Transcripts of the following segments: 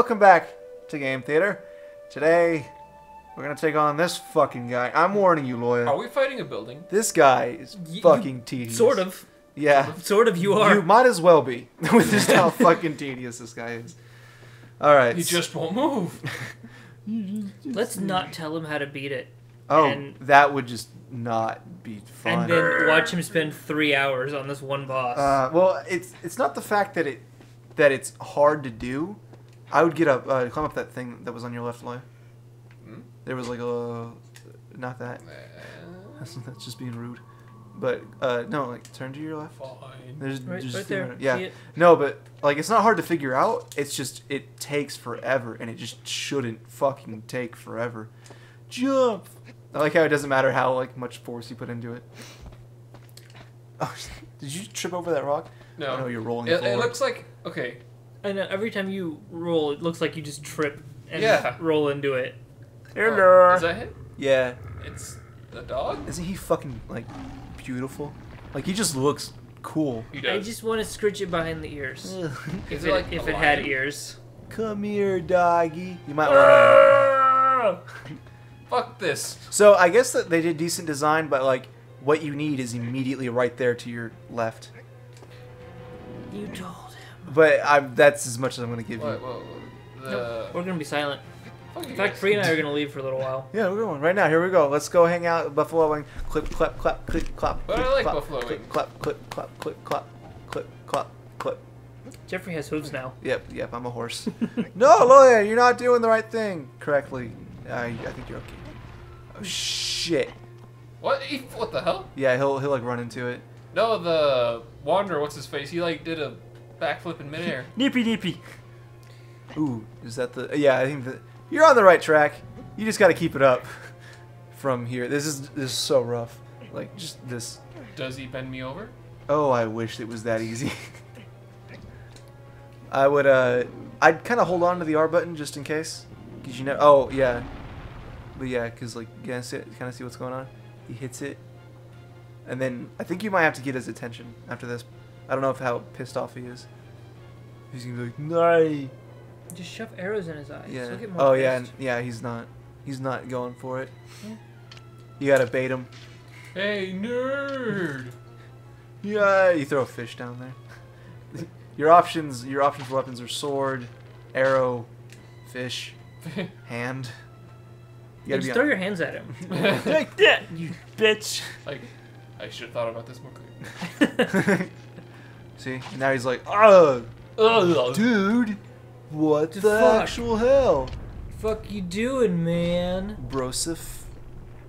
Hello! Welcome back to Game Theatre. Today, we're gonna take on this fucking guy. I'm warning you, Loya. Are we fighting a building? This guy is You- fucking tedious. Sort of. Yeah. Sort of you are. You might as well be, with just how fucking tedious this guy is. Alright. He just won't move. Let's not tell him how to beat it. Oh, and- that would just not be fun. And then watch him spend three hours on this one boss. Uh, well, it's it's not the fact that it that it's hard to do. I would get up, uh, climb up that thing that was on your left, Loya. Hmm? There was like a, not that. That's, that's just being rude. But uh, no, like turn to your left. Fine. There's right, just right there. yeah. No, but like it's not hard to figure out. It's just it takes forever, and it just shouldn't fucking take forever. Jump. I like how it doesn't matter how like much force you put into it. Oh, did you trip over that rock? No. I know you're rolling. It, it looks like okay. And every time you roll, it looks like you just trip and Yeah. roll into it. Oh, is that him? Yeah. It's the dog. Isn't he fucking like beautiful? Like he just looks cool. He I does. just want to scritch it behind the ears. Is If it it, like if it had lion? ears. Come here, doggy. You might want to. Fuck this. So I guess that they did decent design, but like what you need is immediately right there to your left. You told him. But I'm that's as much as I'm gonna give What? you. What? what Nope, the. we're gonna be silent. Fuck you In fact, guys. Free and I are gonna leave for a little while. Yeah, we're going right now. Here we go. Let's go hang out at Buffalo Wing. Clip, clap, clap, clip, clap. But I clip, like clap, Buffalo clip, Wing. Clap, clip, clap, clip, clap, clip, clap, clip. Jeffrey has hooves now. Yep, yep. I'm a horse. no, Loya, you're not doing the right thing correctly. I, I think you're okay. Oh shit. What? He, what the hell? Yeah, he'll he'll like run into it. No, the Wanderer. What's his face? He like did a backflip in midair. Nippy nippy. Ooh, is that the? Yeah, I think that you're on the right track. You just got to keep it up from here. This is this is so rough. Like just this. Does he bend me over? Oh, I wish it was that easy. I would uh, I'd kind of hold on to the R button just in case, cause you know. Oh yeah, but yeah, cause like you kind of kind of see what's going on. He hits it, and then I think you might have to get his attention after this. I don't know if how pissed off he is. He's gonna be like, "Nay." Just shove arrows in his eyes. Yeah. He'll get more Oh yeah, pissed. and- yeah. He's not. He's not going for it. Yeah. You gotta bait him. Hey, nerd. Yeah. You throw a fish down there. your options. Your options for weapons are sword, arrow, fish, hand. You Yeah, gotta just throw your hands at him. like that, you bitch. like, I should have thought about this more clearly. See, now he's like, oh, Ugh. dude, what The the, actual hell, Fuck you doing, man? brosif?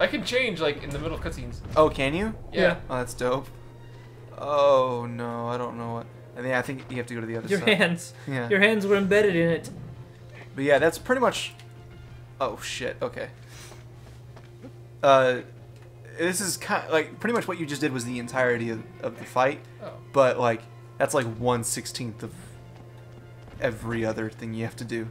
I can change like in the middle of cutscenes. Oh, can you? Yeah. Oh, that's dope. Oh no, I don't know what. I mean, I think you have to go to the other Your side. hands. Yeah. Your hands were embedded in it. But yeah, that's pretty much. Oh shit. Okay. Uh, this is kind of, like pretty much what you just did was the entirety of, of the fight, Oh. but like that's like one sixteenth of every other thing you have to do.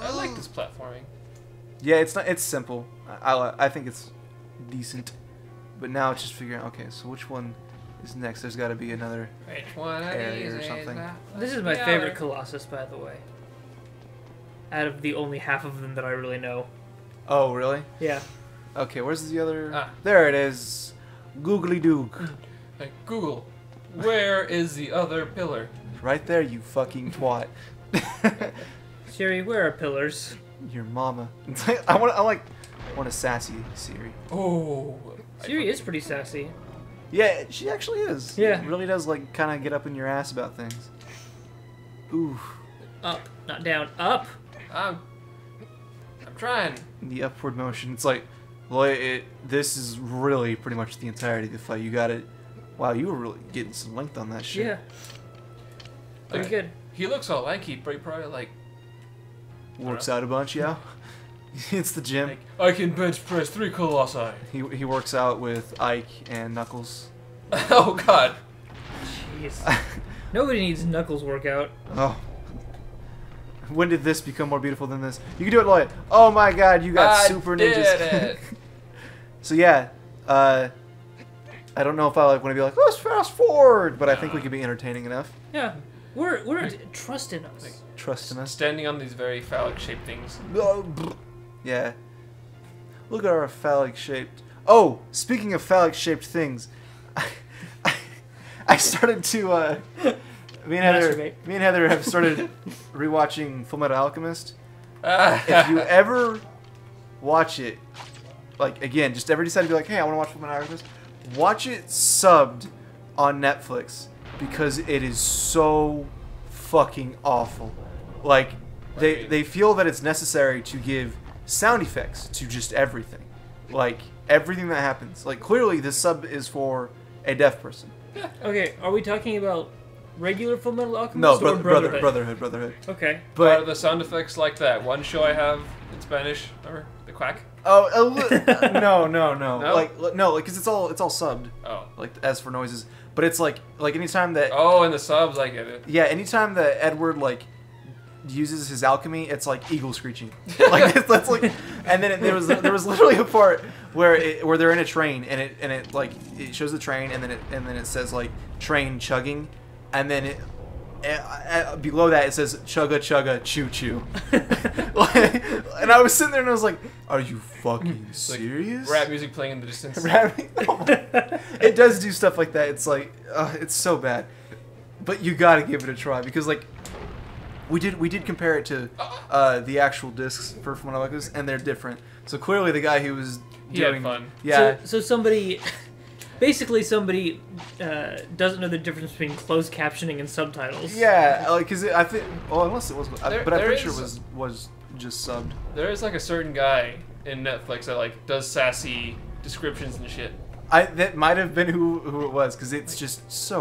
I like this platforming. Yeah, it's not. It's simple. I I, I think it's decent, but now it's just figuring. out, Okay, so which one is next? There's got to be another. Which one Area or something. This is my Yeah, favorite they're- Colossus, by the way. Out of the only half of them that I really know. Oh really? Yeah. Okay, where's the other? Ah. There it is. Googly Doog. Like Google, where is the other pillar? Right there, you fucking twat. Siri, where are pillars? Your mama. I want. I like. I want a sassy Siri. Oh. I Siri is pretty sassy. Yeah, she actually is. Yeah. Really does like kind of get up in your ass about things. Ooh, Up, not down. Up! I'm. I'm trying. the upward motion. It's like, well, it. This is really pretty much the entirety of the fight. You got it. Wow, you were really getting some length on that shit. Yeah. Pretty Like, good. He looks all lanky, but he probably like. Works out a bunch, yeah. it's the gym. like I can bench press three colossi. He he works out with Ike and Knuckles. oh God. Jeez. Nobody needs Knuckles workout. Oh. When did this become more beautiful than this? You can do it, Lloyd. Oh my god, you got I super did ninjas. it. so yeah, uh, I don't know if I like want to be like let's fast forward, but I think we Nah. could be entertaining enough. Yeah. We're we're trust in us. Like- Trust in us. Standing on these very phallic shaped things. Yeah. Look at our phallic shaped. Oh, speaking of phallic shaped things, I, I, started to. Uh, me and Heather. Masturbate. Me and Heather have started rewatching Fullmetal Alchemist. if If you ever watch it, like again, just ever decide to be like, hey, I want to watch Fullmetal Alchemist, watch it subbed on Netflix because it is so fucking awful. Like they they feel that it's necessary to give sound effects to just everything, like everything that happens. Like clearly, this sub is for a deaf person. Okay, are we talking about regular Fullmetal Alchemist No, or bro- brother, Brotherhood? brotherhood, brotherhood. Okay. Are But the sound effects like that one show I have in Spanish? Remember the quack? oh, a li- no, no, no, No? like li- no, like because it's all it's all subbed. Oh. Like as for noises, but it's like like anytime that Oh, and the subs, I get it. Yeah, anytime that Edward like uses his alchemy, it's like eagle screeching. Like it's, that's like, and then it, there was there was literally a part where it, where they're in a train and it and it like it shows the train and then it and then it says like train chugging, and then it. Uh, uh, below that it says chugga chugga choo choo, Like, and I was sitting there and I was like, "Are you fucking like serious?" Rap music playing in the distance. Rap- it does do stuff like that. It's like uh, it's so bad, but you gotta give it a try because like we did we did compare it to uh, the actual discs for Fullmetal Alchemist, and they're different. So clearly the guy who was He had fun. yeah So, so somebody, basically somebody uh, doesn't know the difference between closed captioning and subtitles. yeah like because I think well unless it was I- There- but I'm pretty sure it is- was was just subbed. There is like a certain guy in Netflix that like does sassy descriptions and shit. I that might have been who who it was because it's just so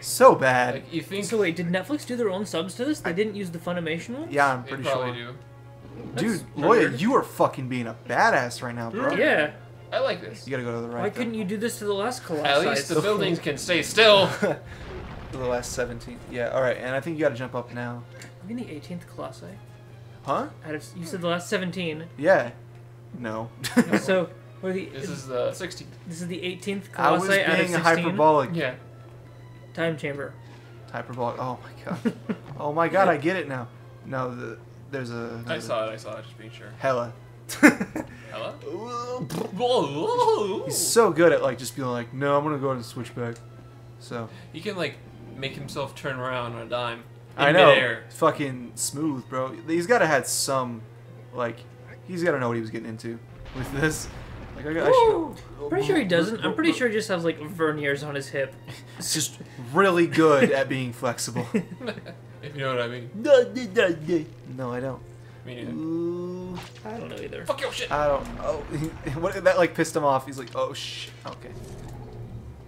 so bad. Like you think So wait, did Netflix do their own subs to this? They didn't use the Funimation one. yeah, I'm they pretty probably sure. do. Dude, That's Loya, weird. you are fucking being a badass right now, bro. Yeah. I like this. You gotta go to the right. Why though. couldn't you do this to the last Colossi? At least the buildings can stay still. to the last 17. Yeah, alright, and I think you gotta jump up now. I mean the 18th Colossi. Huh? Out of, you said the last 17. Yeah. No. so what the, This is the 16th. this is the 18th I was Colossi out of being 16. hyperbolic. Yeah. Time chamber. Hyperbolic. Oh my god. oh my god, I get it now. No, the, there's a. I there's a- saw it. I saw it. Just being sure. Hella. Hello. He's so good at like just being like, no, I'm gonna go ahead and switch back. So He can like make himself turn around on a dime. In I know, Midair. fucking smooth, bro. He's gotta had some, like, he's gotta know what he was getting into with this. Like, I, got- I Woo! should. Pretty sure he doesn't. I'm pretty sure he just has like verniers on his hip. It's just really good at being flexible. if you know what I mean. no, I don't. Me neither. Ooh, I don't know either. Fuck your shit. I don't. Oh, what that like pissed him off. He's like, oh shit. Okay.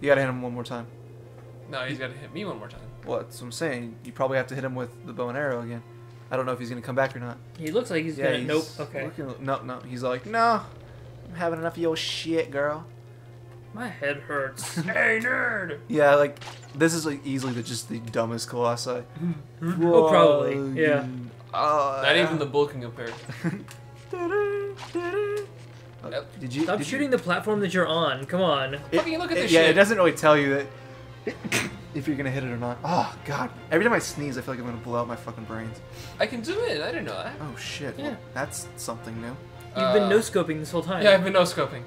You gotta hit him one more time. No, he's got to hit me one more time. Well, that's what I'm saying. You probably have to hit him with the bow and arrow again. I don't know if he's gonna come back or not. He looks like he's yeah, gonna. he's Nope. Okay. looking- no, no. He's like, no. I'm having enough of your shit, girl. My head hurts. hey, nerd. Yeah, like this is like easily the just the dumbest colossi. Oh, probably, yeah. Uh, Not even the bull can compare. Uh, Did you Stop did shooting the platform that you're on. Come on. You, Fucking look at it- this yeah, shit. it doesn't really tell you that if you're gonna hit it or not. Oh god! Every time I sneeze, I feel like I'm gonna blow out my fucking brains. I can zoom in. I didn't know that. Oh shit! Yeah. Well, that's something new. You've been Uh, no scoping this whole time. Yeah, I've been no scoping.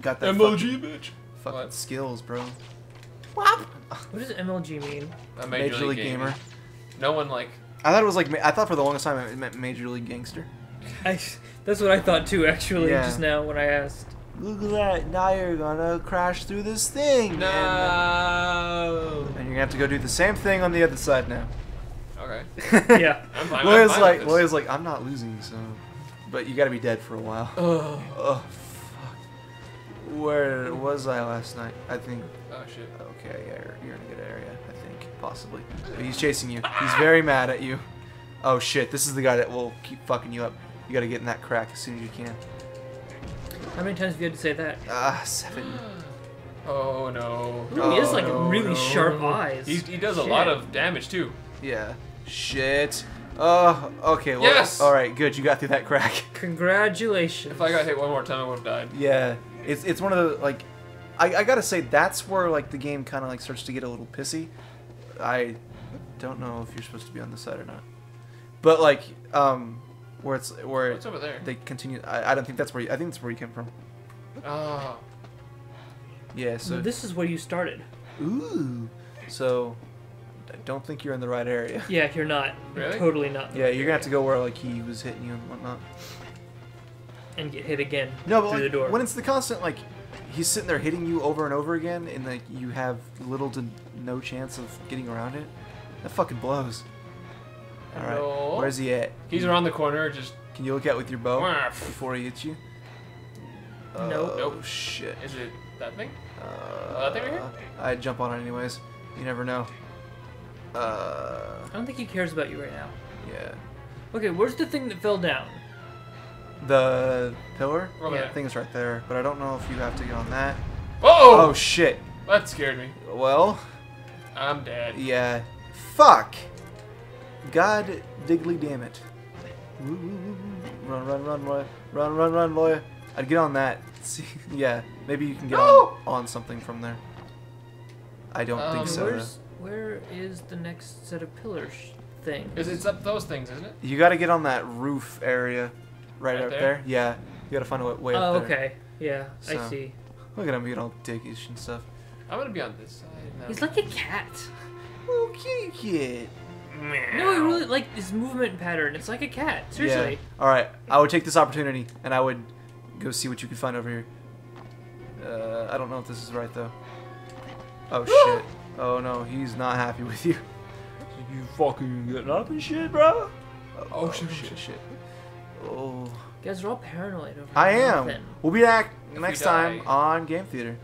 Got that MLG, bitch. fucking What? skills, bro. What does MLG mean? A Major, League Gamer. No one like. I thought it was like ma- I thought for the longest time it meant Major League Gangster. I, that's what I thought too. Actually, Yeah. just now when I asked. Look at that! Now you're gonna crash through this thing. No. And, and you're gonna have to go do the same thing on the other side now. Okay. Yeah. I'm fine. I'm like, with this. Loya's like, I'm not losing, so. But you gotta be dead for a while. Ugh. Fuck. Where was I last night? I think. Oh shit. Okay, yeah, you're, you're in a good area, I think, possibly. But he's chasing you. He's very mad at you. Oh shit, this is the guy that will keep fucking you up. You gotta get in that crack as soon as you can. How many times have you had to say that? Ah, seven. Oh no. Ooh, he has like Oh, really no. sharp eyes. He, he does a lot of damage too. Yeah. Shit. Oh, okay. Well, Yes! Alright, good. You got through that crack. Congratulations. If I got hit one more time, I would have died. Yeah, it's it's one of the like, I, I gotta say that's where like the game kind of like starts to get a little pissy, I don't know if you're supposed to be on this side or not. But like, um, where it's where What's over there? they continue. I, I don't think that's where you, I think that's where you came from. Oh. Yeah. So this is where you started. ooh. So I don't think you're in the right area. Yeah, you're not. Really? totally not. Yeah, you're gonna have to go where like he was hitting you and whatnot. And get hit again No, but through like, the door. when it's the constant like he's sitting there hitting you over and over again, and like you have little to no chance of getting around it, that fucking blows. All right, Hello? where's he at? He's around the corner, just. Can you look out with your bow before he hits you? Nope. Oh Nope. shit. Is it that thing? Uh, that thing right here? I'd jump on it anyways. You never know. Uh, I don't think he cares about you right now. yeah. Okay, where's the thing that fell down? The pillar? Over Yeah. I there. think right there, but I don't know if you have to get on that. Oh! Oh shit. That scared me. Well, I'm dead. yeah. Fuck. God diggly damn it. Run, run, run, Roy. Run, run, run, Roy. I'd get on that. See, yeah, maybe you can get No! on, on something from there. I don't Um, think so. Where's where is the next set of pillars thing? Is it's up those things, isn't it? You got to get on that roof area, right, Right up there? there. Yeah, you got to find a way, way Oh, up there. okay. Yeah, I see. Look at him being all dickish and stuff. I'm gonna be on this side now. He's like a cat. Oh, kitty kid. No, I really like his movement pattern. It's like a cat. Seriously. Yeah. All right, I would take this opportunity and I would go see what you could find over here. Uh, I don't know if this is right though. Oh shit. Oh no, he's not happy with you. You fucking getting up and shit, bro. Oh, Oh, shit, shit, shit. shit. Oh, You guys are all paranoid over I am. nothing. We'll be back If next time on Game Theatre.